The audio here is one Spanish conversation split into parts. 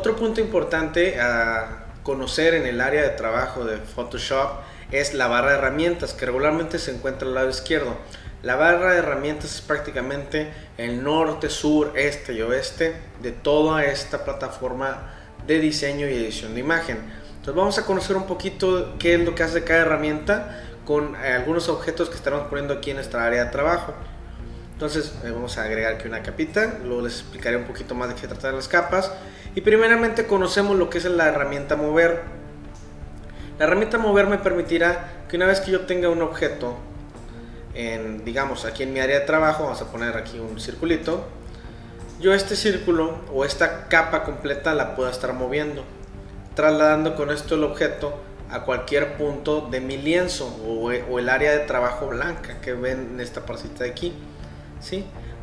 Otro punto importante a conocer en el área de trabajo de Photoshop es la barra de herramientas que regularmente se encuentra al lado izquierdo. La barra de herramientas es prácticamente el norte, sur, este y oeste de toda esta plataforma de diseño y edición de imagen. Entonces vamos a conocer un poquito qué es lo que hace cada herramienta con algunos objetos que estamos poniendo aquí en nuestra área de trabajo. Entonces eh, vamos a agregar aquí una capita, luego les explicaré un poquito más de qué tratan las capas. Y primeramente conocemos lo que es la herramienta mover. La herramienta mover me permitirá que una vez que yo tenga un objeto, digamos aquí en mi área de trabajo, vamos a poner aquí un circulito, yo este círculo o esta capa completa la puedo estar moviendo, trasladando con esto el objeto a cualquier punto de mi lienzo o, el área de trabajo blanca que ven en esta parcita de aquí.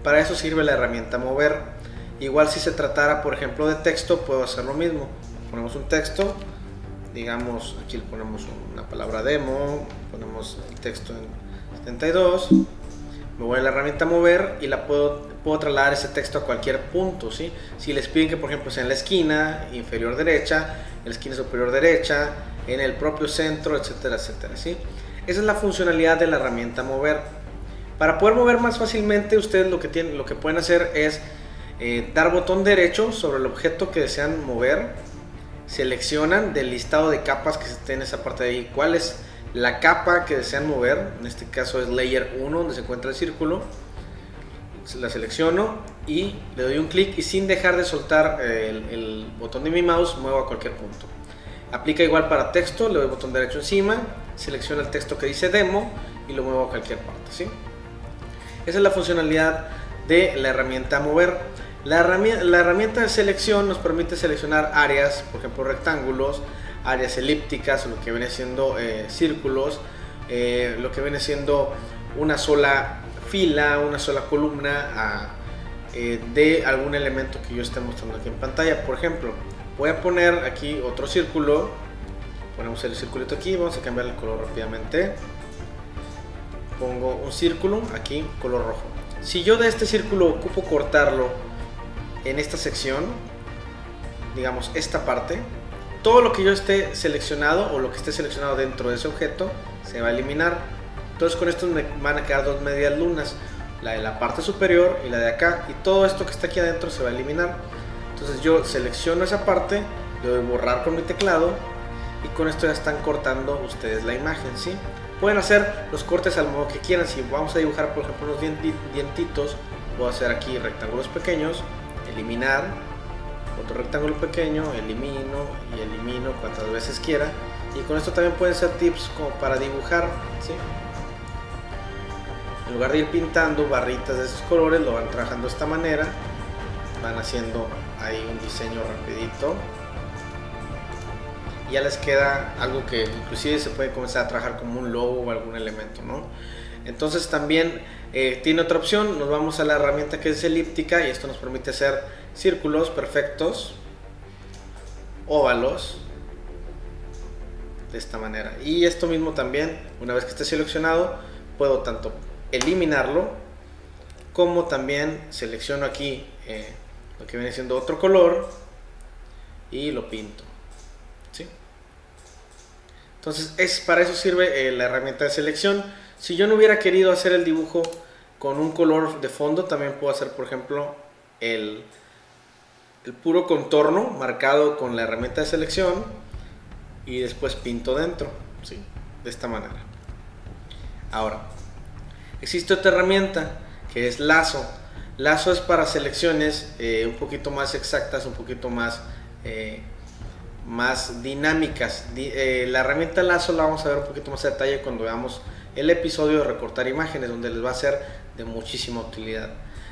Para eso sirve la herramienta mover. Igual si se tratara, por ejemplo, de texto, puedo hacer lo mismo. Ponemos un texto, digamos, aquí le ponemos una palabra demo, ponemos el texto en 72, me voy a la herramienta mover y la puedo, puedo trasladar ese texto a cualquier punto, ¿sí? Si les piden que, por ejemplo, sea en la esquina inferior derecha, en la esquina superior derecha, en el propio centro, etcétera, etcétera, ¿sí? Esa es la funcionalidad de la herramienta mover. Para poder mover más fácilmente, ustedes lo que, tienen, lo que pueden hacer es eh, dar botón derecho sobre el objeto que desean mover, seleccionan del listado de capas que esté en esa parte de ahí cuál es la capa que desean mover, en este caso es layer 1 donde se encuentra el círculo, la selecciono y le doy un clic y sin dejar de soltar eh, el, botón de mi mouse muevo a cualquier punto. Aplica igual para texto, le doy botón derecho encima, selecciono el texto que dice demo y lo muevo a cualquier parte. ¿sí? Esa es la funcionalidad de la herramienta mover. La herramienta, de selección nos permite seleccionar áreas, por ejemplo rectángulos, áreas elípticas, lo que viene siendo eh, círculos, eh, lo que viene siendo una sola fila, una sola columna eh, de algún elemento que yo esté mostrando aquí en pantalla. Por ejemplo, voy a poner aquí otro círculo, ponemos el circulito aquí, vamos a cambiar el color rápidamente. Pongo un círculo aquí, color rojo. Si yo de este círculo ocupo cortarlo en esta sección, digamos esta parte, todo lo que yo esté seleccionado o lo que esté seleccionado dentro de ese objeto se va a eliminar. Entonces con esto me van a quedar dos medias lunas, la de la parte superior y la de acá, y todo esto que está aquí adentro se va a eliminar. Entonces yo selecciono esa parte, le doy borrar con mi teclado y con esto ya están cortando ustedes la imagen, ¿sí? Pueden hacer los cortes al modo que quieran, si vamos a dibujar por ejemplo unos dientitos, puedo hacer aquí rectángulos pequeños eliminar, otro rectángulo pequeño, elimino y elimino cuantas veces quiera. Y con esto también pueden ser tips como para dibujar, En lugar de ir pintando barritas de esos colores, lo van trabajando de esta manera. Van haciendo ahí un diseño rapidito. Ya les queda algo que inclusive se puede comenzar a trabajar como un logo o algún elemento, ¿no? Entonces también eh, tiene otra opción, nos vamos a la herramienta que es elíptica y esto nos permite hacer círculos perfectos, óvalos, de esta manera. Y esto mismo también, una vez que esté seleccionado, puedo tanto eliminarlo como también selecciono aquí eh, lo que viene siendo otro color y lo pinto. Entonces es, para eso sirve eh, la herramienta de selección. Si yo no hubiera querido hacer el dibujo con un color de fondo, también puedo hacer, por ejemplo, el, el puro contorno marcado con la herramienta de selección y después pinto dentro, ¿sí? de esta manera. Ahora, existe otra herramienta que es lazo. Lazo es para selecciones eh, un poquito más exactas, un poquito más, eh, más dinámicas. Eh, la herramienta lazo la vamos a ver un poquito más a detalle cuando veamos el episodio de recortar imágenes, donde les va a ser de muchísima utilidad.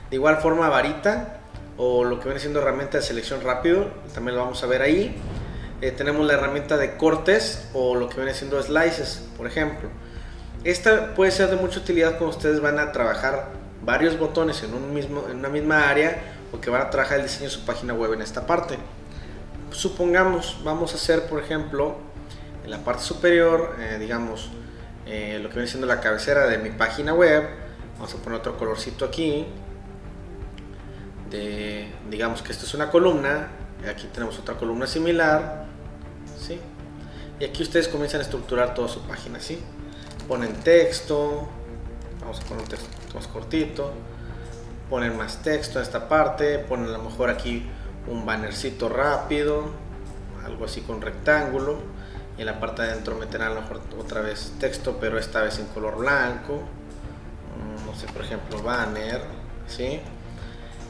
De igual forma, varita o lo que viene siendo herramienta de selección rápido, también lo vamos a ver ahí. Eh, tenemos la herramienta de cortes o lo que viene siendo slices, por ejemplo. Esta puede ser de mucha utilidad cuando ustedes van a trabajar varios botones en, un mismo, en una misma área o que van a trabajar el diseño de su página web en esta parte. Supongamos, vamos a hacer, por ejemplo, en la parte superior, eh, digamos, eh, lo que viene siendo la cabecera de mi página web. Vamos a poner otro colorcito aquí. De, digamos que esto es una columna. aquí tenemos otra columna similar, ¿sí? Y aquí ustedes comienzan a estructurar toda su página, ¿sí? Ponen texto, vamos a poner un texto más cortito, ponen más texto en esta parte, ponen a lo mejor aquí un bannercito rápido, algo así con rectángulo, y en la parte de adentro meterán lo mejor otra vez texto, pero esta vez en color blanco, mm, no sé, por ejemplo, banner, ¿sí?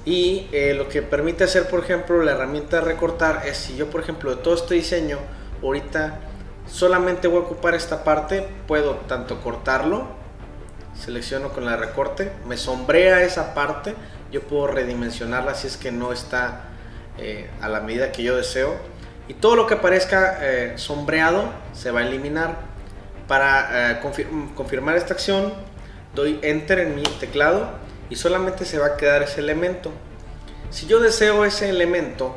Y eh, lo que permite hacer, por ejemplo, la herramienta de recortar es si yo, por ejemplo, de todo este diseño, ahorita solamente voy a ocupar esta parte, puedo tanto cortarlo, selecciono con la recorte, me sombrea esa parte, yo puedo redimensionarla si es que no está eh, a la medida que yo deseo. Y todo lo que aparezca eh, sombreado se va a eliminar. Para confirmar esta acción, doy Enter en mi teclado y solamente se va a quedar ese elemento. Si yo deseo ese elemento,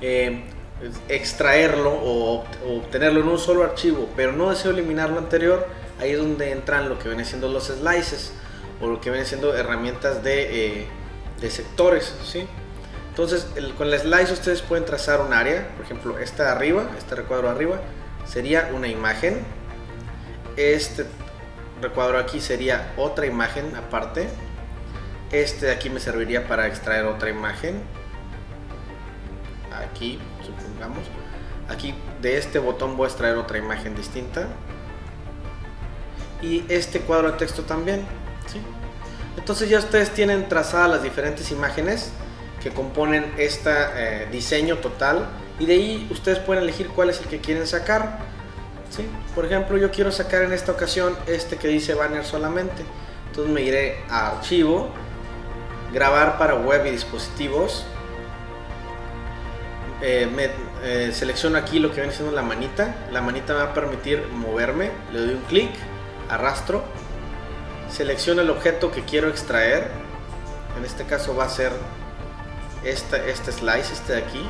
eh, extraerlo o, obtenerlo en un solo archivo, pero no deseo eliminar lo anterior, ahí es donde entran lo que vienen siendo los slices o lo que vienen siendo herramientas de, eh, de sectores. ¿sí? Entonces, con el slice ustedes pueden trazar un área, por ejemplo, esta de arriba, este recuadro arriba, sería una imagen. Este recuadro aquí sería otra imagen aparte este de aquí me serviría para extraer otra imagen. Aquí, supongamos. Aquí de este botón voy a extraer otra imagen distinta. Y este cuadro de texto también. Entonces ya ustedes tienen trazadas las diferentes imágenes que componen este diseño total. Y de ahí ustedes pueden elegir cuál es el que quieren sacar. ¿sí? Por ejemplo, yo quiero sacar en esta ocasión este que dice banner solamente. Entonces me iré a archivo grabar para web y dispositivos. Eh, me, eh, selecciono aquí lo que viene siendo la manita. La manita me va a permitir moverme. Le doy un clic, arrastro. Selecciono el objeto que quiero extraer. En este caso va a ser este, este slice, este de aquí.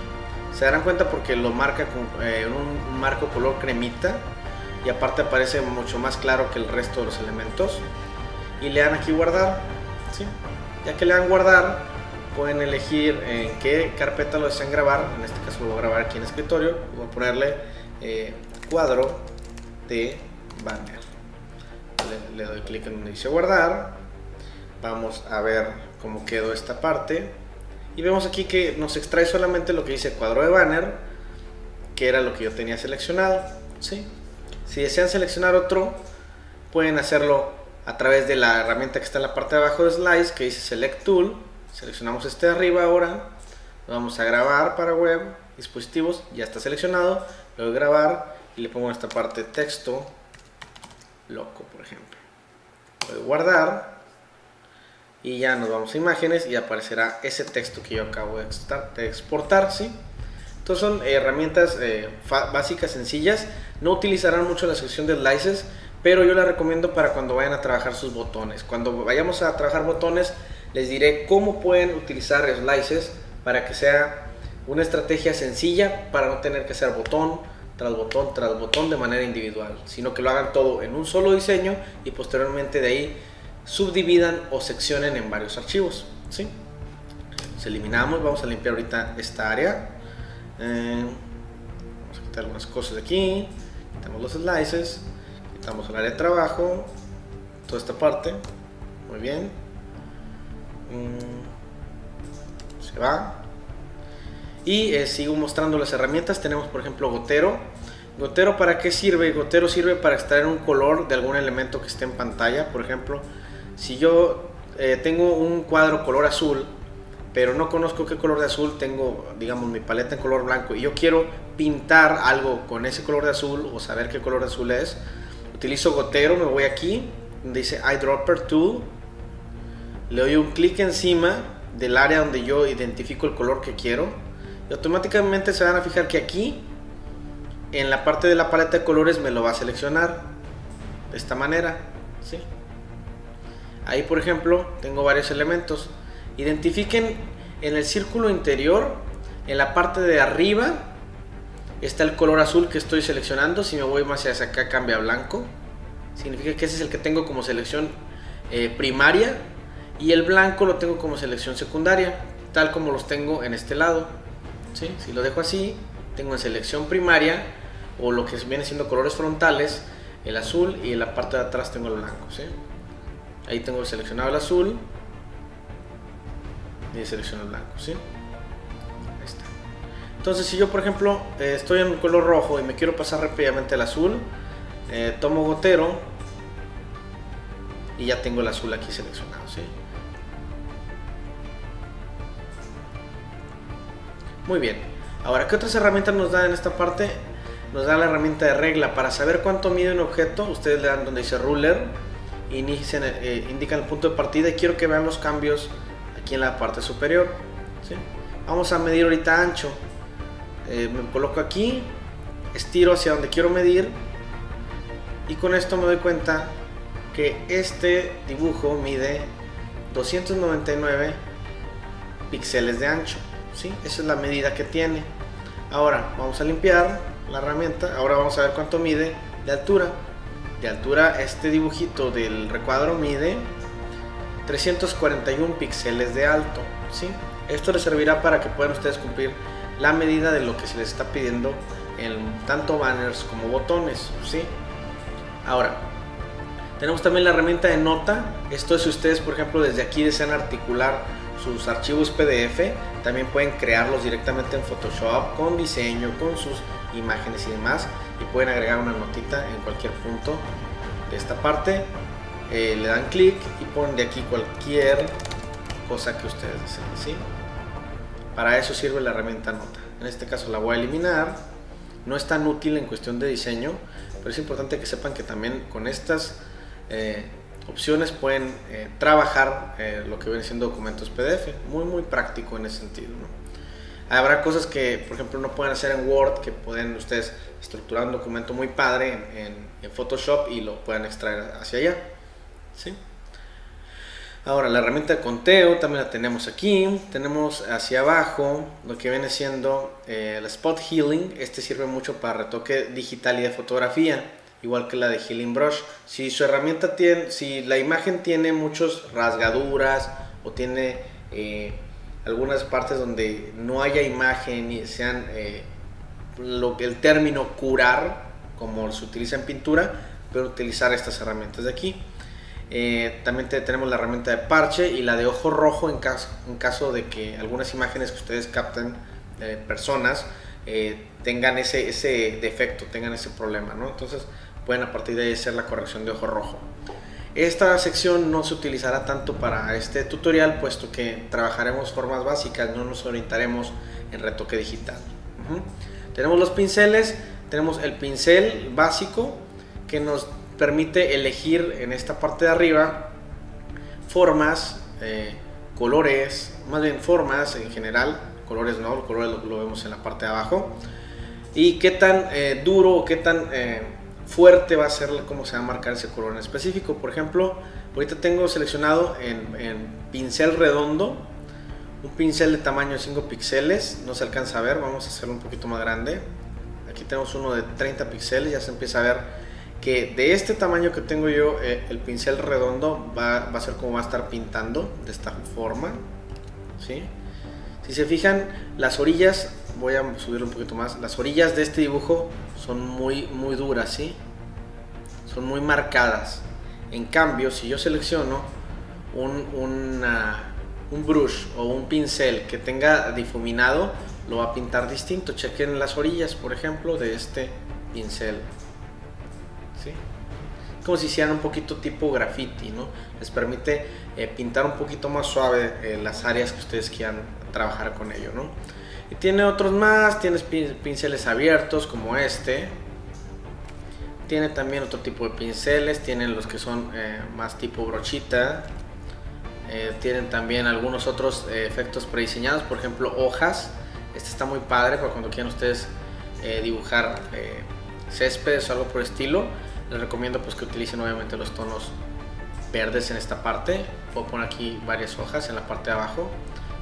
Se darán cuenta porque lo marca con eh, un marco color cremita y aparte aparece mucho más claro que el resto de los elementos. Y le dan aquí guardar. ¿sí? Ya que le dan guardar, pueden elegir en qué carpeta lo desean grabar. En este caso lo voy a grabar aquí en escritorio. Voy a ponerle eh, cuadro de banner. Le, doy clic en donde dice guardar. Vamos a ver cómo quedó esta parte. Y vemos aquí que nos extrae solamente lo que dice cuadro de banner, que era lo que yo tenía seleccionado. ¿sí? Si desean seleccionar otro, pueden hacerlo a través de la herramienta que está en la parte de abajo de Slice que dice Select Tool. Seleccionamos este de arriba ahora. Lo vamos a grabar para web, dispositivos, ya está seleccionado. Lo voy a grabar y le pongo en esta parte texto loco, por ejemplo. Voy a guardar y ya nos vamos a imágenes y aparecerá ese texto que yo acabo de exportar. ¿sí? Entonces son herramientas eh, básicas, sencillas. No utilizarán mucho la sección de slices pero yo la recomiendo para cuando vayan a trabajar sus botones. Cuando vayamos a trabajar botones, les diré cómo pueden utilizar slices para que sea una estrategia sencilla para no tener que hacer botón tras botón tras botón de manera individual, sino que lo hagan todo en un solo diseño y posteriormente de ahí subdividan o seccionen en varios archivos. ¿sí? eliminamos, vamos a limpiar ahorita esta área. Eh, vamos a quitar algunas cosas aquí, quitamos los slices en el área de trabajo, toda esta parte, muy bien. Mm, se va. Y eh, sigo mostrando las herramientas. Tenemos, por ejemplo, gotero. Gotero, ¿para qué sirve? Gotero sirve para extraer un color de algún elemento que esté en pantalla. Por ejemplo, si yo eh, tengo un cuadro color azul, pero no conozco qué color de azul, tengo, digamos, mi paleta en color blanco y yo quiero pintar algo con ese color de azul o saber qué color de azul es, Utilizo gotero, me voy aquí, donde dice Eyedropper Tool. Le doy un clic encima del área donde yo identifico el color que quiero. Y automáticamente se van a fijar que aquí, en la parte de la paleta de colores, me lo va a seleccionar. De esta manera. ¿sí? Ahí, por ejemplo, tengo varios elementos. Identifiquen en el círculo interior, en la parte de arriba, está el color azul que estoy seleccionando. Si me voy más hacia acá, cambia a blanco. Significa que ese es el que tengo como selección eh, primaria. Y el blanco lo tengo como selección secundaria, tal como los tengo en este lado. ¿sí? Si lo dejo así, tengo en selección primaria o lo que viene siendo colores frontales, el azul y en la parte de atrás tengo el blanco. ¿sí? Ahí tengo seleccionado el azul y selecciono el blanco. ¿sí? Ahí está. Entonces, si yo, por ejemplo, eh, estoy en un color rojo y me quiero pasar rápidamente al azul, eh, tomo gotero y ya tengo el azul aquí seleccionado. ¿sí? Muy bien. Ahora, ¿qué otras herramientas nos da en esta parte? Nos da la herramienta de regla. Para saber cuánto mide un objeto, ustedes le dan donde dice ruler, inician, eh, indican el punto de partida y quiero que vean los cambios aquí en la parte superior. ¿sí? Vamos a medir ahorita ancho. Eh, me coloco aquí, estiro hacia donde quiero medir y con esto me doy cuenta que este dibujo mide 299 píxeles de ancho. ¿sí? Esa es la medida que tiene. Ahora vamos a limpiar la herramienta. Ahora vamos a ver cuánto mide de altura. De altura este dibujito del recuadro mide 341 píxeles de alto. ¿sí? Esto les servirá para que puedan ustedes cumplir la medida de lo que se les está pidiendo en tanto banners como botones. ¿sí? Ahora, tenemos también la herramienta de nota. Esto es si ustedes, por ejemplo, desde aquí desean articular sus archivos PDF, también pueden crearlos directamente en Photoshop con diseño, con sus imágenes y demás. Y pueden agregar una notita en cualquier punto de esta parte. Eh, le dan clic y ponen de aquí cualquier cosa que ustedes deseen. ¿sí? Para eso sirve la herramienta nota. En este caso la voy a eliminar. No es tan útil en cuestión de diseño, pero es importante que sepan que también con estas eh, opciones pueden eh, trabajar eh, lo que vienen siendo documentos PDF. Muy, muy práctico en ese sentido. Habrá cosas que, por ejemplo, no pueden hacer en Word, que pueden ustedes estructurar un documento muy padre en, Photoshop y lo puedan extraer hacia allá. ¿sí? Ahora, la herramienta de conteo también la tenemos aquí. Tenemos hacia abajo lo que viene siendo el Spot Healing. Este sirve mucho para retoque digital y de fotografía igual que la de Healing Brush. Si su herramienta tiene, si la imagen tiene muchas rasgaduras o tiene eh, algunas partes donde no haya imagen y sean eh, lo que el término curar, como se utiliza en pintura, pero utilizar estas herramientas de aquí. Eh, también tenemos la herramienta de parche y la de ojo rojo en caso, en caso de que algunas imágenes que ustedes capten de personas tengan ese, ese defecto, tengan ese problema, ¿no? Entonces pueden a partir de ahí hacer la corrección de ojo rojo. Esta sección no se utilizará tanto para este tutorial, puesto que trabajaremos formas básicas, no nos orientaremos en retoque digital. Tenemos los pinceles, tenemos el pincel básico que nos permite elegir en esta parte de arriba formas, eh, colores, más bien formas en general, colores no, colores lo, vemos en la parte de abajo, y qué tan eh, duro qué tan... Eh, fuerte va a ser cómo se va a marcar ese color en específico. Por ejemplo, ahorita tengo seleccionado en, pincel redondo, un pincel de tamaño 5 píxeles, no se alcanza a ver, vamos a hacerlo un poquito más grande. Aquí tenemos uno de 30 píxeles, ya se empieza a ver que de este tamaño que tengo yo, eh, el pincel redondo va, a ser como va a estar pintando de esta forma. ¿sí? Si se fijan, las orillas voy a subir un poquito más. Las orillas de este dibujo son muy, muy duras, ¿sí? Son muy marcadas. En cambio, si yo selecciono un, un brush o un pincel que tenga difuminado, lo va a pintar distinto. Chequen las orillas, por ejemplo, de este pincel. ¿Sí? Como si hicieran un poquito tipo graffiti, ¿no? Les permite eh, pintar un poquito más suave eh, las áreas que ustedes quieran trabajar con ello, ¿no? Tiene otros más, tienes pinceles abiertos como este. Tiene también otro tipo de pinceles, tienen los que son eh, más tipo brochita. Eh, tienen también algunos otros eh, efectos prediseñados, por ejemplo hojas. Este está muy padre para cuando quieran ustedes dibujar céspedes o algo por estilo. Les recomiendo pues que utilicen obviamente los tonos verdes en esta parte. Puedo poner aquí varias hojas en la parte de abajo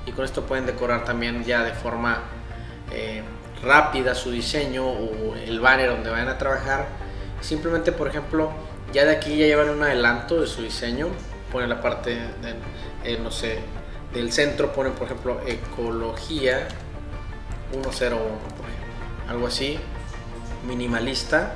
y con esto pueden decorar también ya de forma eh, rápida su diseño o el banner donde vayan a trabajar. Simplemente, por ejemplo, ya de aquí ya llevan un adelanto de su diseño, ponen la parte, eh, no sé, del centro, ponen por ejemplo ecología 101, algo así, minimalista.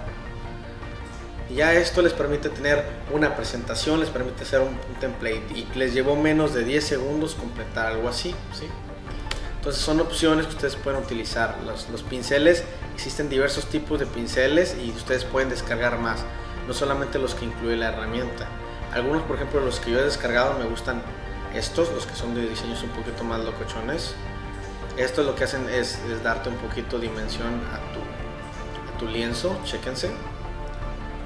Y ya esto les permite tener una presentación, les permite hacer un, template y les llevó menos de 10 segundos completar algo así. ¿sí? Entonces son opciones que ustedes pueden utilizar. Los, los pinceles, existen diversos tipos de pinceles y ustedes pueden descargar más, no solamente los que incluye la herramienta. Algunos, por ejemplo, los que yo he descargado me gustan estos, los que son de diseños un poquito más locochones. Esto lo que hacen es, darte un poquito de dimensión a tu, a tu lienzo, chéquense.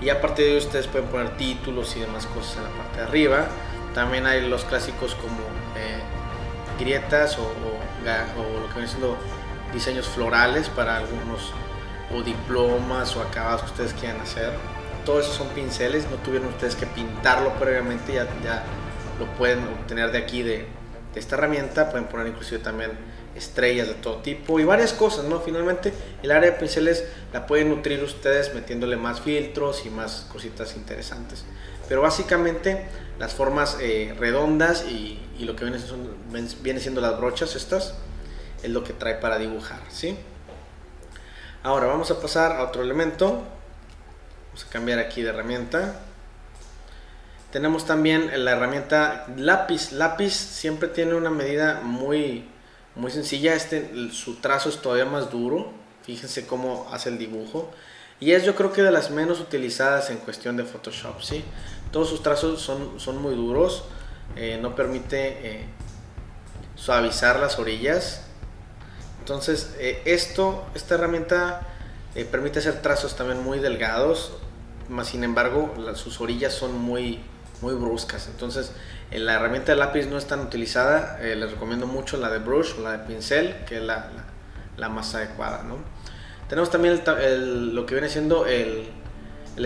Y a partir de ahí ustedes pueden poner títulos y demás cosas en la parte de arriba. También hay los clásicos como eh, grietas o, lo que viene siendo diseños florales para algunos o diplomas o acabados que ustedes quieran hacer. Todo eso son pinceles, no tuvieron ustedes que pintarlo previamente, ya, ya lo pueden obtener de aquí de esta herramienta. Pueden poner inclusive también estrellas de todo tipo y varias cosas, ¿no? Finalmente el área de pinceles la pueden nutrir ustedes metiéndole más filtros y más cositas interesantes. Pero básicamente las formas eh, redondas y, lo que viene, son, viene siendo las brochas estas es lo que trae para dibujar, ¿sí? Ahora vamos a pasar a otro elemento. Vamos a cambiar aquí de herramienta. Tenemos también la herramienta lápiz. Lápiz siempre tiene una medida muy muy sencilla. Este, su trazo es todavía más duro. Fíjense cómo hace el dibujo. Y es yo creo que de las menos utilizadas en cuestión de Photoshop. ¿sí? Todos sus trazos son, son muy duros. Eh, no permite eh, suavizar las orillas. Entonces eh, esto, esta herramienta permite hacer trazos también muy delgados. Más sin embargo sus orillas son muy, muy bruscas. Entonces la herramienta de lápiz no es tan utilizada, eh, les recomiendo mucho la de brush o la de pincel, que es la, más adecuada. Tenemos también lo que viene siendo el,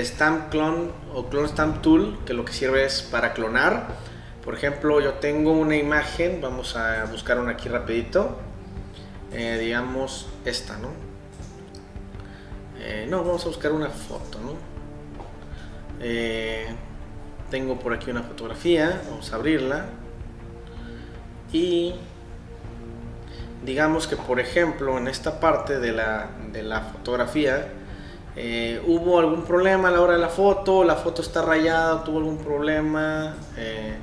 Stamp Clone o Clone Stamp Tool, que lo que sirve es para clonar. Por ejemplo, yo tengo una imagen, vamos a buscar una aquí rapidito, eh, digamos esta, ¿no? Eh, no, vamos a buscar una foto, ¿no? Tengo por aquí una fotografía, vamos a abrirla y digamos que por ejemplo en esta parte de la, de la fotografía eh, hubo algún problema a la hora de la foto, la foto está rayada, tuvo algún problema, eh,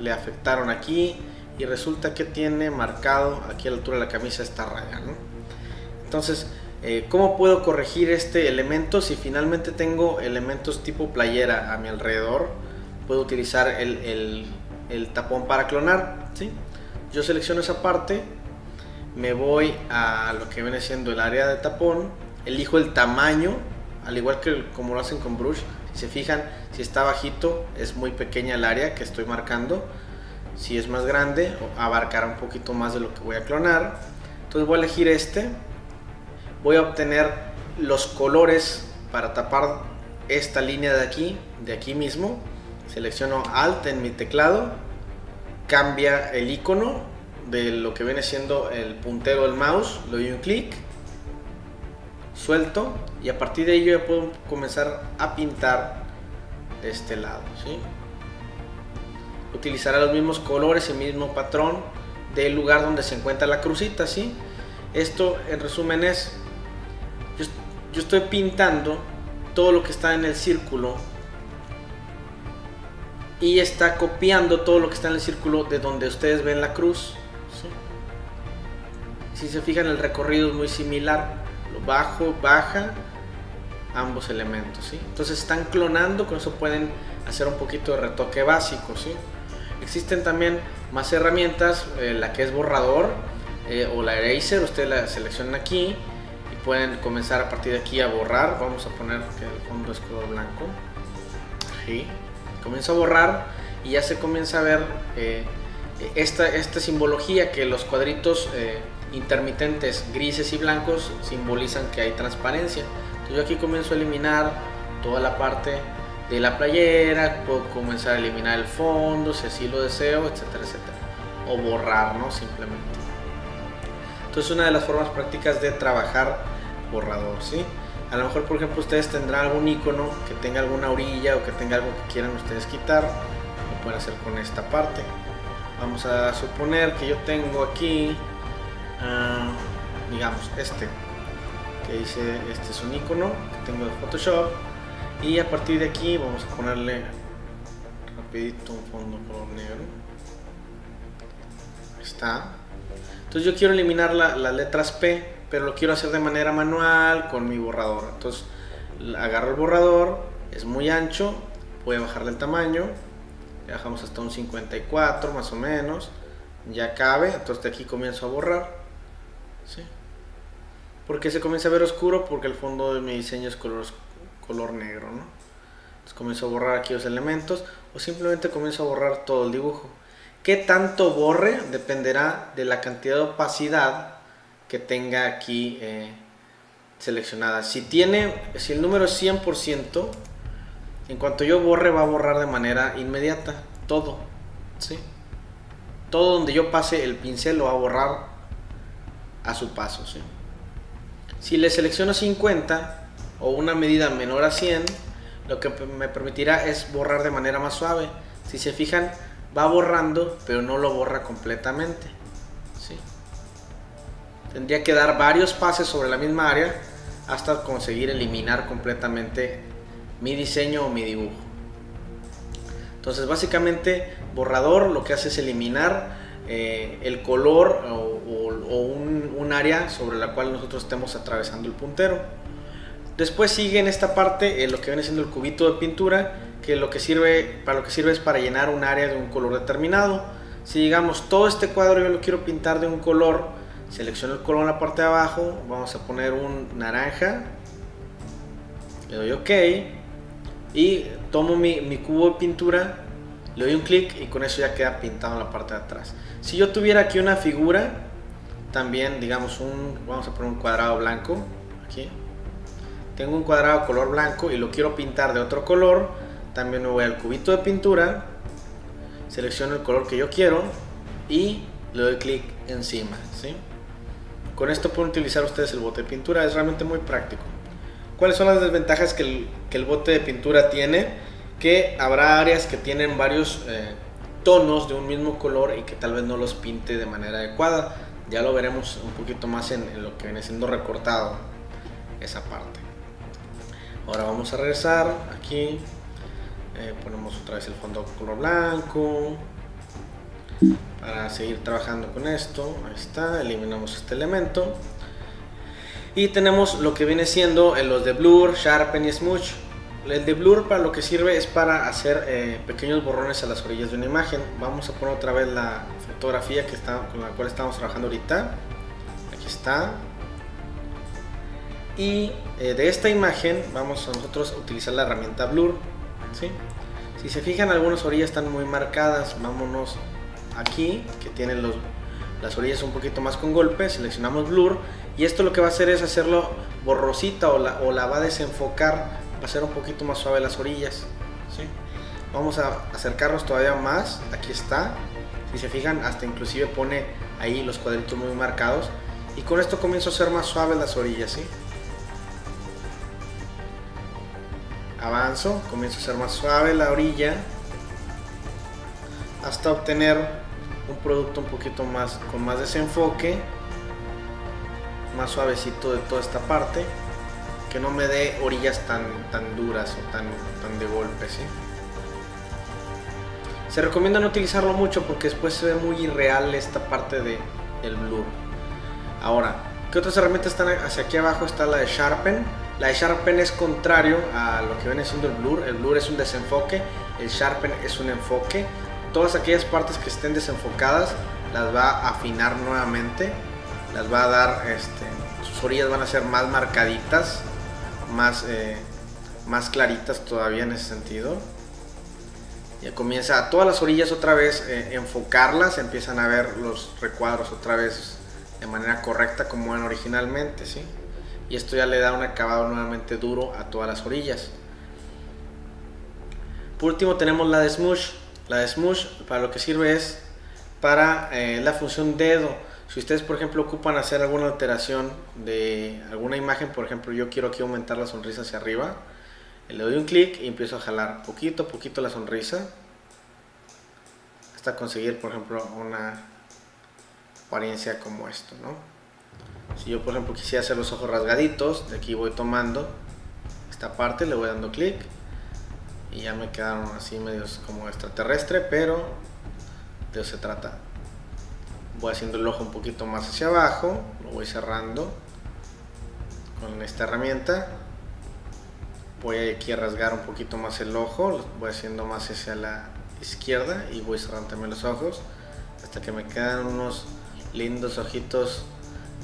le afectaron aquí y resulta que tiene marcado aquí a la altura de la camisa esta raya. ¿no? Entonces, eh, ¿Cómo puedo corregir este elemento si finalmente tengo elementos tipo playera a mi alrededor? Puedo utilizar el, tapón para clonar. ¿sí? Yo selecciono esa parte, me voy a lo que viene siendo el área de tapón, elijo el tamaño, al igual que como lo hacen con brush. Si se fijan, si está bajito es muy pequeña el área que estoy marcando. Si es más grande, abarcará un poquito más de lo que voy a clonar. Entonces voy a elegir este voy a obtener los colores para tapar esta línea de aquí, de aquí mismo. Selecciono Alt en mi teclado, cambia el icono de lo que viene siendo el puntero del mouse, le doy un clic, suelto y a partir de ello ya puedo comenzar a pintar este lado. ¿sí? Utilizará los mismos colores, el mismo patrón del lugar donde se encuentra la crucita. ¿sí? Esto en resumen es yo estoy pintando todo lo que está en el círculo y está copiando todo lo que está en el círculo de donde ustedes ven la cruz. Si se fijan el recorrido es muy similar, lo bajo, baja ambos elementos. ¿sí? Entonces están clonando, con eso pueden hacer un poquito de retoque básico. ¿sí? Existen también más herramientas, eh, la que es borrador eh, o la eraser, ustedes la seleccionan aquí pueden comenzar a partir de aquí a borrar. Vamos a poner que el fondo es color blanco. Así. Comienzo a borrar y ya se comienza a ver eh, esta, esta simbología que los cuadritos eh, intermitentes grises y blancos simbolizan que hay transparencia. Entonces yo aquí comienzo a eliminar toda la parte de la playera, puedo comenzar a eliminar el fondo si así lo deseo, etcétera, etcétera. O borrar, ¿no? Simplemente. Entonces una de las formas prácticas de trabajar borrador, ¿sí? A lo mejor, por ejemplo, ustedes tendrán algún icono que tenga alguna orilla o que tenga algo que quieran ustedes quitar, lo pueden hacer con esta parte. Vamos a suponer que yo tengo aquí, uh, digamos este, que dice, este es un icono que tengo de Photoshop. Y a partir de aquí vamos a ponerle rapidito un fondo color negro. Ahí está. Entonces yo quiero eliminar las letras P, pero lo quiero hacer de manera manual con mi borrador. Entonces agarro el borrador, es muy ancho, voy a bajarle el tamaño, bajamos hasta un 54 más o menos, ya cabe, entonces de aquí comienzo a borrar. ¿sí? porque se comienza a ver oscuro? Porque el fondo de mi diseño es color, color negro, ¿no? Entonces comienzo a borrar aquí los elementos o simplemente comienzo a borrar todo el dibujo. ¿Qué tanto borre? Dependerá de la cantidad de opacidad que tenga aquí eh, seleccionada. Si tiene, si el número es 100%, en cuanto yo borre va a borrar de manera inmediata todo, ¿sí? Todo donde yo pase el pincel lo va a borrar a su paso, ¿sí? Si le selecciono 50 o una medida menor a 100, lo que me permitirá es borrar de manera más suave. Si se fijan, va borrando, pero no lo borra completamente. ¿sí? Tendría que dar varios pases sobre la misma área hasta conseguir eliminar completamente mi diseño o mi dibujo. Entonces básicamente borrador lo que hace es eliminar eh, el color o, un, área sobre la cual nosotros estemos atravesando el puntero. Después sigue en esta parte eh, lo que viene siendo el cubito de pintura, que lo que sirve, para lo que sirve es para llenar un área de un color determinado. Si digamos todo este cuadro yo lo quiero pintar de un color, selecciono el color en la parte de abajo, vamos a poner un naranja, le doy OK y tomo mi, cubo de pintura le doy un clic y con eso ya queda pintado en la parte de atrás. Si yo tuviera aquí una figura, también digamos un, vamos a poner un cuadrado blanco, aquí. Tengo un cuadrado color blanco y lo quiero pintar de otro color, también me voy al cubito de pintura, selecciono el color que yo quiero y le doy clic encima. ¿sí? Con esto pueden utilizar ustedes el bote de pintura, es realmente muy práctico. ¿Cuáles son las desventajas que el, que el bote de pintura tiene? que habrá áreas que tienen varios eh, tonos de un mismo color y que tal vez no los pinte de manera adecuada. Ya lo veremos un poquito más en, lo que viene siendo recortado esa parte. Ahora vamos a regresar aquí. Eh, ponemos otra vez el fondo color blanco para seguir trabajando con esto. Ahí está, eliminamos este elemento. Y tenemos lo que viene siendo los de blur, sharpen y smooth. El de blur para lo que sirve es para hacer eh, pequeños borrones a las orillas de una imagen. Vamos a poner otra vez la fotografía con la cual estamos trabajando ahorita. Aquí está. Y eh, de esta imagen vamos a nosotros a utilizar la herramienta blur. ¿sí? Si se fijan algunas orillas están muy marcadas. Vámonos aquí que tienen los, las orillas un poquito más con golpe. Seleccionamos blur. Y esto lo que va a hacer es hacerlo borrosita o la, o la va a desenfocar va a ser un poquito más suave las orillas. Vamos a acercarnos todavía más. Aquí está. Si se fijan, hasta inclusive pone ahí los cuadritos muy marcados. Y con esto comienzo a hacer más suaves las orillas. ¿sí? Avanzo, comienzo a hacer más suave la orilla. Hasta obtener un producto un poquito más con más desenfoque. Más suavecito de toda esta parte que no me dé orillas tan, tan duras o tan, tan de golpe, ¿sí? Se recomienda no utilizarlo mucho porque después se ve muy irreal esta parte de, del blur. Ahora, ¿qué otras herramientas están hacia aquí abajo? Está la de Sharpen. La de Sharpen es contrario a lo que viene siendo el blur. El blur es un desenfoque, el Sharpen es un enfoque. Todas aquellas partes que estén desenfocadas las va a afinar nuevamente, las va a dar, este, sus orillas van a ser más marcaditas, más, eh, más claritas todavía en ese sentido. Ya comienza a todas las orillas otra vez eh, enfocarlas, empiezan a ver los recuadros otra vez de manera correcta como eran originalmente, ¿sí? Y esto ya le da un acabado nuevamente duro a todas las orillas. Por último tenemos la de Smush. La de Smush para lo que sirve es para eh, la función dedo. Si ustedes, por ejemplo, ocupan hacer alguna alteración de alguna imagen, por ejemplo, yo quiero aquí aumentar la sonrisa hacia arriba, le doy un clic y empiezo a jalar poquito a poquito la sonrisa. Hasta conseguir, por ejemplo, una apariencia como esto, ¿no? Si yo por ejemplo quisiera hacer los ojos rasgaditos, de aquí voy tomando esta parte, le voy dando clic y ya me quedaron así medios como extraterrestre, pero de eso se trata. Voy haciendo el ojo un poquito más hacia abajo, lo voy cerrando con esta herramienta. Voy aquí a rasgar un poquito más el ojo, lo voy haciendo más hacia la izquierda y voy cerrando también los ojos hasta que me quedan unos lindos ojitos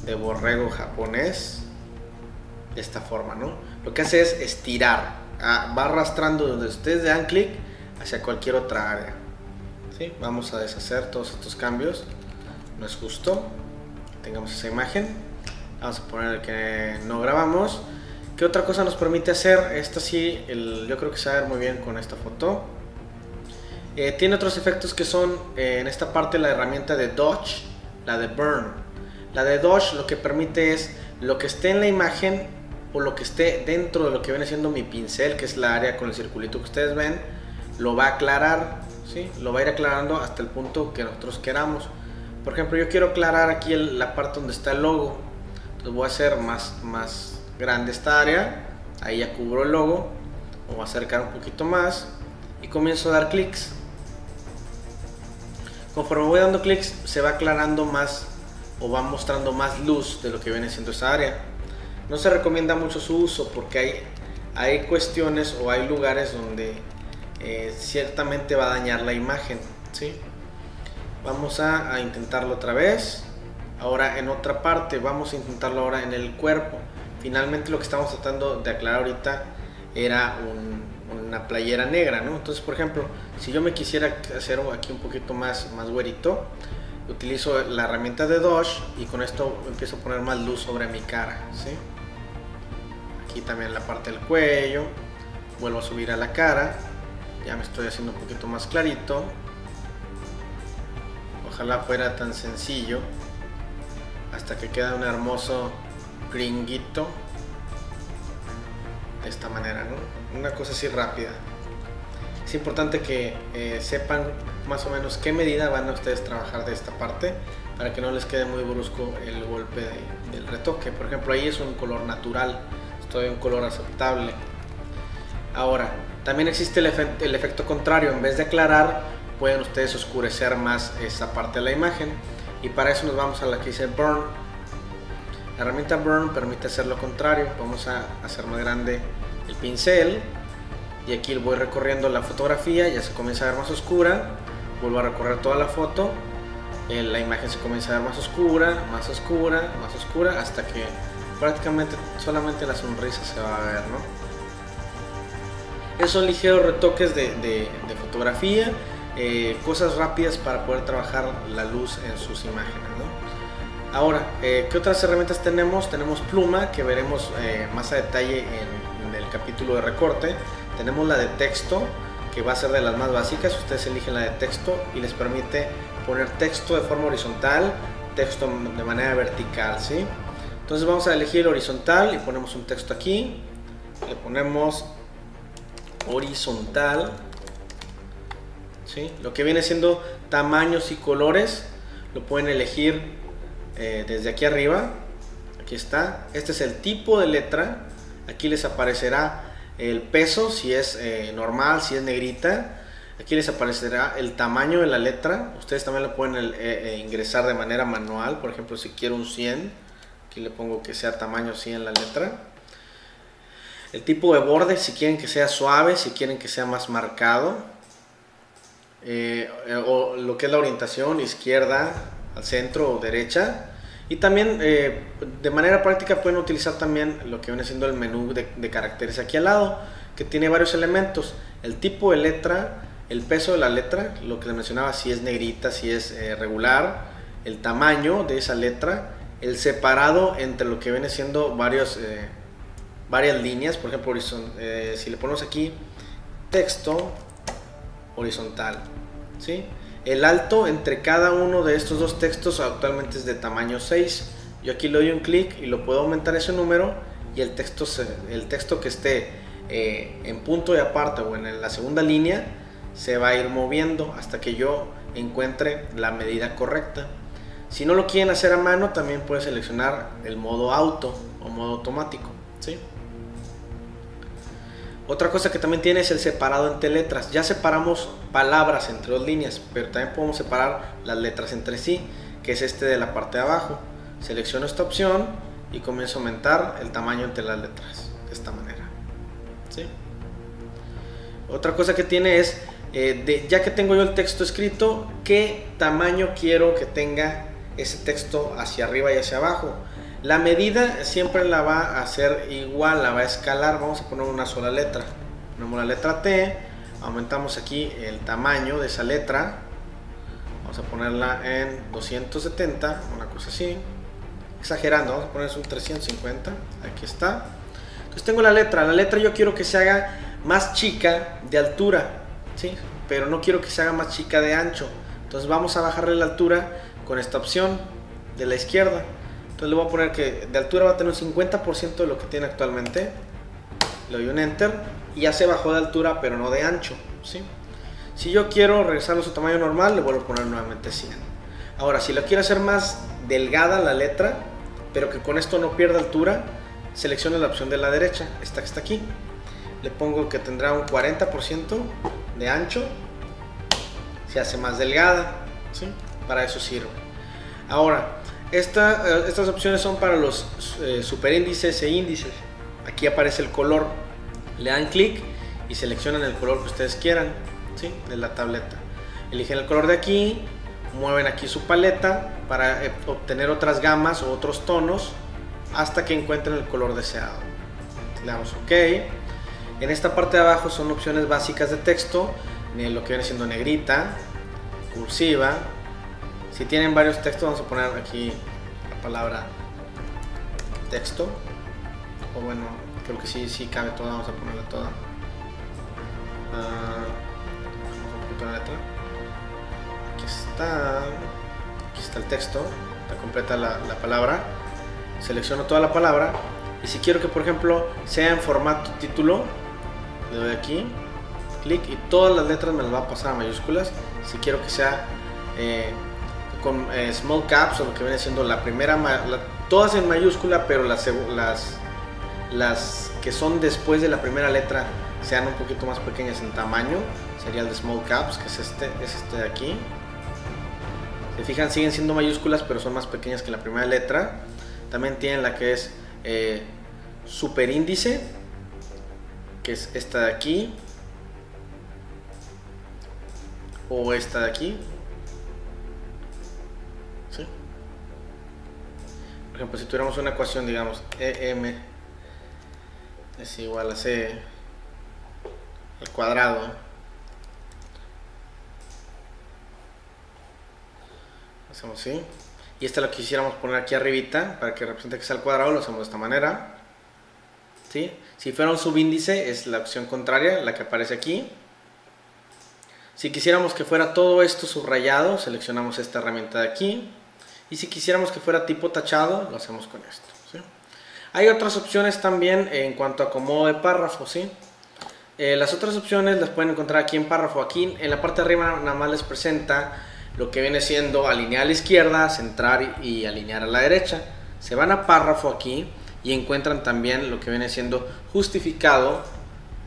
de borrego japonés de esta forma, ¿no? Lo que hace es estirar, va arrastrando donde ustedes dan clic hacia cualquier otra área. ¿sí? Vamos a deshacer todos estos cambios, no es justo. Tengamos esa imagen, vamos a poner que no grabamos. ¿Qué otra cosa nos permite hacer? Esto sí, el, yo creo que se va a ver muy bien con esta foto. Eh, tiene otros efectos que son eh, en esta parte la herramienta de Dodge, la de Burn. La de Dodge lo que permite es lo que esté en la imagen o lo que esté dentro de lo que viene siendo mi pincel, que es la área con el circulito que ustedes ven, lo va a aclarar, ¿sí? lo va a ir aclarando hasta el punto que nosotros queramos. Por ejemplo, yo quiero aclarar aquí la parte donde está el logo. Entonces voy a hacer más, más grande esta área. Ahí ya cubro el logo. Voy a acercar un poquito más. Y comienzo a dar clics. Conforme voy dando clics, se va aclarando más o va mostrando más luz de lo que viene siendo esa área. No se recomienda mucho su uso porque hay, hay cuestiones o hay lugares donde eh, ciertamente va a dañar la imagen. ¿sí? Vamos a, intentarlo otra vez. Ahora en otra parte, vamos a intentarlo ahora en el cuerpo. Finalmente lo que estamos tratando de aclarar ahorita era una playera negra, ¿no? Entonces, por ejemplo, si yo me quisiera hacer aquí un poquito más, más güerito, utilizo la herramienta de Dodge y con esto empiezo a poner más luz sobre mi cara, ¿sí? Aquí también la parte del cuello, vuelvo a subir a la cara, ya me estoy haciendo un poquito más clarito. Ojalá fuera tan sencillo hasta que queda un hermoso gringuito de esta manera, ¿no? Una cosa así rápida. Es importante que eh, sepan más o menos qué medida van a ustedes trabajar de esta parte para que no les quede muy brusco el golpe de, del retoque. Por ejemplo, ahí es un color natural, estoy un color aceptable. Ahora, también existe el, el efecto contrario, en vez de aclarar, pueden ustedes oscurecer más esa parte de la imagen y para eso nos vamos a la que dice Burn la herramienta Burn permite hacer lo contrario. Vamos a hacer más grande el pincel. Y aquí voy recorriendo la fotografía, ya se comienza a ver más oscura. Vuelvo a recorrer toda la foto. Eh, la imagen se comienza a ver más oscura, más oscura, más oscura, hasta que prácticamente solamente la sonrisa se va a ver, ¿no? Esos ligeros retoques de fotografía, eh, cosas rápidas para poder trabajar la luz en sus imágenes, ¿no? Ahora, eh, ¿qué otras herramientas tenemos? Tenemos Pluma, que veremos eh, más a detalle en, en, el capítulo de recorte. Tenemos la de texto, que va a ser de las más básicas. Ustedes eligen la de texto y les permite poner texto de forma horizontal, texto de manera vertical, ¿sí? Entonces vamos a elegir horizontal y ponemos un texto aquí. Le ponemos horizontal, ¿sí? Lo que viene siendo tamaños y colores lo pueden elegir eh, desde aquí arriba, aquí está, este es el tipo de letra, aquí les aparecerá el peso, si es eh, normal, si es negrita, aquí les aparecerá el tamaño de la letra, ustedes también lo pueden eh, ingresar de manera manual, por ejemplo si quiero un 100, aquí le pongo que sea tamaño 100 la letra, el tipo de borde, si quieren que sea suave, si quieren que sea más marcado, o lo que es la orientación, izquierda, al centro o derecha. Y también eh, de manera práctica pueden utilizar también lo que viene siendo el menú de, de, caracteres aquí al lado, que tiene varios elementos. El tipo de letra, el peso de la letra, lo que les mencionaba, si es negrita, si es eh, regular, el tamaño de esa letra, el separado entre lo que viene siendo eh, varias líneas, por ejemplo, eh, si le ponemos aquí texto horizontal, ¿sí? El alto entre cada uno de estos dos textos actualmente es de tamaño 6. Yo aquí le doy un clic y lo puedo aumentar ese número y el texto, el texto que esté eh, en punto de aparte o en la segunda línea se va a ir moviendo hasta que yo encuentre la medida correcta. Si no lo quieren hacer a mano, también pueden seleccionar el modo auto o modo automático. Otra cosa que también tiene es el separado entre letras. Ya separamos palabras entre dos líneas, pero también podemos separar las letras entre sí, que es este de la parte de abajo. Selecciono esta opción y comienzo a aumentar el tamaño entre las letras, de esta manera. Otra cosa que tiene es, eh, ya que tengo yo el texto escrito, qué tamaño quiero que tenga ese texto hacia arriba y hacia abajo. La medida siempre la va a hacer igual, la va a escalar. Vamos a poner una sola letra. Ponemos la letra T, aumentamos aquí el tamaño de esa letra. Vamos a ponerla en 270, una cosa así. Exagerando, vamos a poner un 350. Aquí está. Entonces tengo la letra. La letra yo quiero que se haga más chica de altura, ¿sí? pero no quiero que se haga más chica de ancho. Entonces vamos a bajarle la altura con esta opción de la izquierda. Entonces le voy a poner que de altura va a tener un 50% de lo que tiene actualmente. Le doy un enter y ya se bajó de altura pero no de ancho. ¿sí? Si yo quiero regresarlo a su tamaño normal, le vuelvo a poner nuevamente 100. Ahora, si lo quiero hacer más delgada la letra, pero que con esto no pierda altura, selecciono la opción de la derecha, esta que está aquí. Le pongo que tendrá un 40% de ancho. Se hace más delgada. ¿sí? Para eso sirve. Ahora, eh, estas opciones son para los eh, superíndices e índices. Aquí aparece el color. Le dan clic y seleccionan el color que ustedes quieran ¿sí? de la tableta. Eligen el color de aquí, mueven aquí su paleta para eh, obtener otras gamas o otros tonos hasta que encuentren el color deseado. Le damos OK. En esta parte de abajo son opciones básicas de texto, lo que viene siendo negrita, cursiva, si tienen varios textos, vamos a poner aquí la palabra texto. O bueno, creo que sí, sí cabe toda, vamos a ponerla toda. Uh, la letra. Aquí está. Aquí está el texto. Está completa la, la palabra. Selecciono toda la palabra. Y si quiero que, por ejemplo, sea en formato título, le doy aquí, clic y todas las letras me las va a pasar a mayúsculas. Si quiero que sea eh, con eh, small caps o lo que viene siendo la primera, todas en mayúscula, pero las, las, que son después de la primera letra sean un poquito más pequeñas en tamaño, sería el de small caps, que es este, es este de aquí. Se fijan, siguen siendo mayúsculas, pero son más pequeñas que la primera letra. También tienen la que es eh, superíndice, que es esta de aquí, o esta de aquí, Por ejemplo, si tuviéramos una ecuación, digamos, EM es igual a C al cuadrado hacemos así y esta la quisiéramos poner aquí arribita para que represente que sea el cuadrado, lo hacemos de esta manera ¿sí? si fuera un subíndice es la opción contraria, la que aparece aquí si quisiéramos que fuera todo esto subrayado, seleccionamos esta herramienta de aquí y si quisiéramos que fuera tipo tachado, lo hacemos con esto. Hay otras opciones también en cuanto a acomodo de párrafo. ¿sí? Eh, las otras opciones las pueden encontrar aquí en párrafo. Aquí en la parte de arriba nada más les presenta lo que viene siendo alinear a la izquierda, centrar y alinear a la derecha. Se van a párrafo aquí y encuentran también lo que viene siendo justificado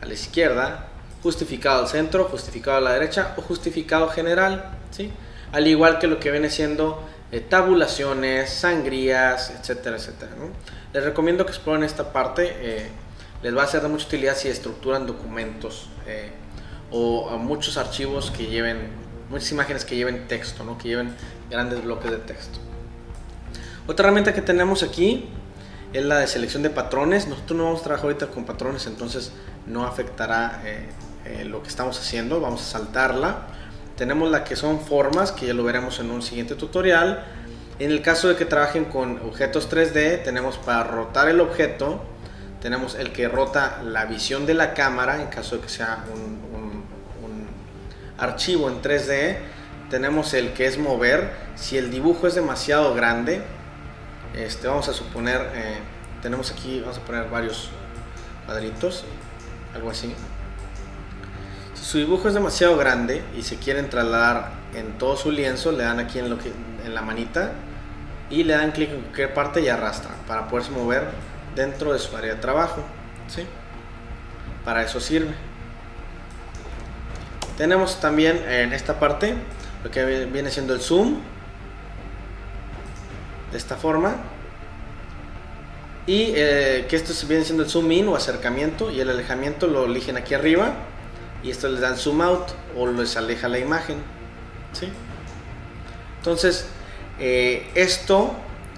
a la izquierda, justificado al centro, justificado a la derecha o justificado general. ¿sí? Al igual que lo que viene siendo eh, tabulaciones, sangrías, etcétera, etcétera. Les recomiendo que exploren esta parte, eh, les va a ser de mucha utilidad si estructuran documentos eh, o muchos archivos que lleven, muchas imágenes que lleven texto, ¿no? que lleven grandes bloques de texto. Otra herramienta que tenemos aquí es la de selección de patrones. Nosotros no vamos a trabajar ahorita con patrones, entonces no afectará lo que estamos haciendo. Vamos a saltarla. Tenemos la que son formas, que ya lo veremos en un siguiente tutorial. En el caso de que trabajen con objetos 3D, tenemos para rotar el objeto, tenemos el que rota la visión de la cámara, en caso de que sea un, archivo en 3D. Tenemos el que es mover, si el dibujo es demasiado grande, este, vamos a suponer, eh, tenemos aquí, vamos a poner varios cuadritos, algo así su dibujo es demasiado grande y se quieren trasladar en todo su lienzo, le dan aquí en, lo en la manita y le dan clic en cualquier parte y arrastra para poderse mover dentro de su área de trabajo. ¿sí? Para eso sirve. Tenemos también en esta parte lo que viene siendo el zoom. De esta forma. Y eh, que esto viene siendo el zoom in o acercamiento y el alejamiento lo eligen aquí arriba. Y esto les dan zoom out o les aleja la imagen. ¿sí? Entonces, eh, esto,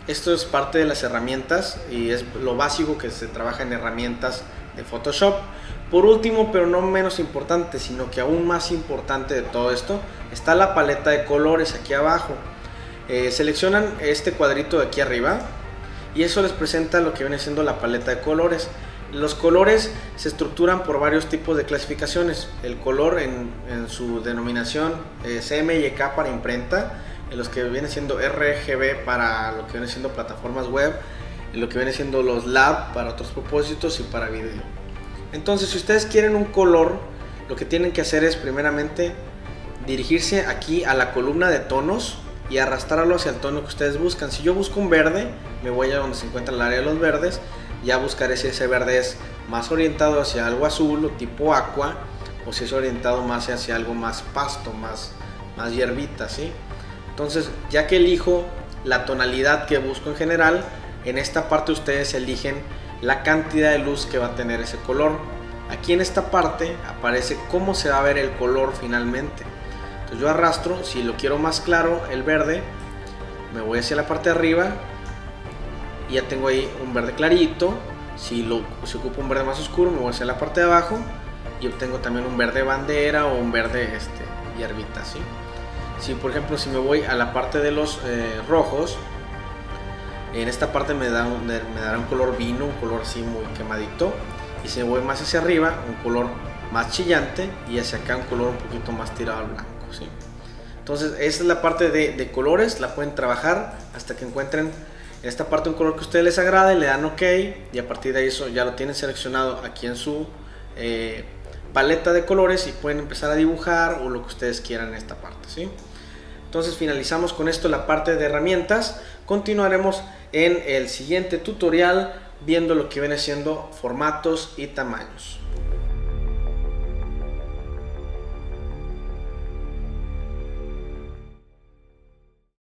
esto es parte de las herramientas y es lo básico que se trabaja en herramientas de Photoshop. Por último, pero no menos importante, sino que aún más importante de todo esto, está la paleta de colores aquí abajo. Eh, seleccionan este cuadrito de aquí arriba y eso les presenta lo que viene siendo la paleta de colores. Los colores se estructuran por varios tipos de clasificaciones. El color en, su denominación eh, CMYK para imprenta, en los que viene siendo RGB para lo que viene siendo plataformas web, en lo que viene siendo los lab para otros propósitos y para video. Entonces, si ustedes quieren un color, lo que tienen que hacer es primeramente dirigirse aquí a la columna de tonos y arrastrarlo hacia el tono que ustedes buscan. Si yo busco un verde, me voy a donde se encuentra el área de los verdes, ya buscaré si ese verde es más orientado hacia algo azul o tipo aqua, o si es orientado más hacia algo más pasto, más, más hierbita, ¿sí? Entonces, ya que elijo la tonalidad que busco en general, en esta parte ustedes eligen la cantidad de luz que va a tener ese color. Aquí en esta parte aparece cómo se va a ver el color finalmente. Entonces yo arrastro, si lo quiero más claro, el verde, me voy hacia la parte de arriba y ya tengo ahí un verde clarito. Si, lo, si ocupo un verde más oscuro, me voy hacia la parte de abajo y obtengo también un verde bandera o un verde este, hierbita. ¿sí? Si por ejemplo si me voy a la parte de los eh, rojos, en esta parte me, da me dará un color vino, un color así muy quemadito. Y si me voy más hacia arriba, un color más chillante y hacia acá un color un poquito más tirado al blanco. ¿sí? Entonces esa es la parte de, colores, la pueden trabajar hasta que encuentren en esta parte un color que a ustedes les agrade, le dan OK y a partir de eso ya lo tienen seleccionado aquí en su eh, paleta de colores y pueden empezar a dibujar o lo que ustedes quieran en esta parte. ¿sí? Entonces finalizamos con esto la parte de herramientas. Continuaremos en el siguiente tutorial viendo lo que viene siendo formatos y tamaños.